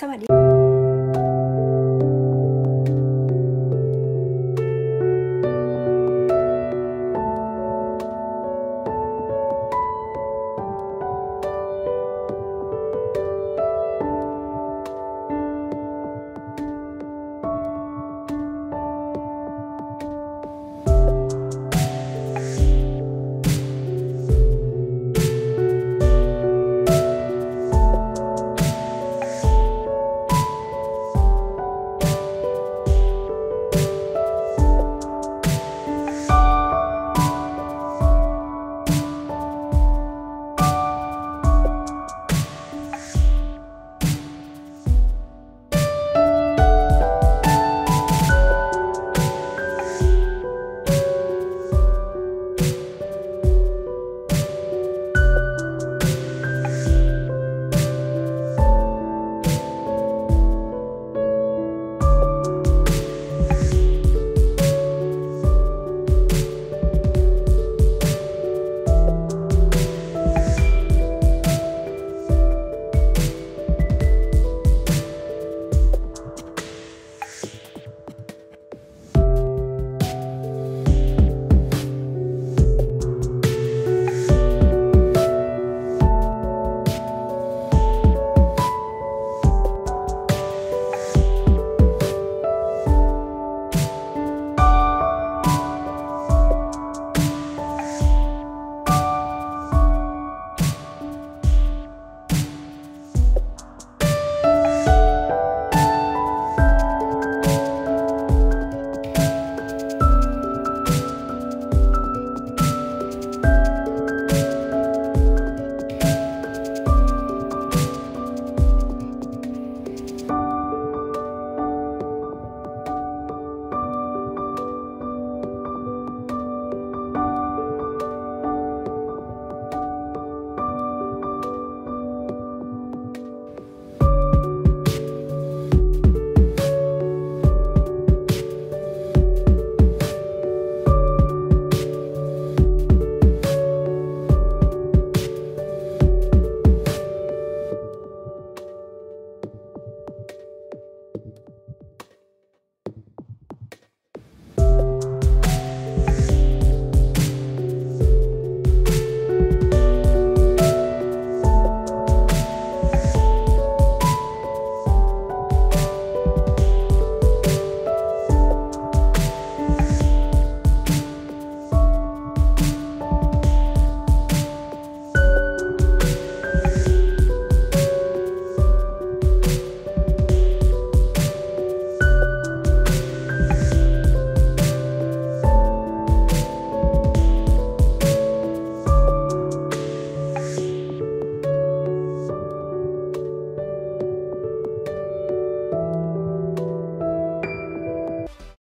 สวัสดี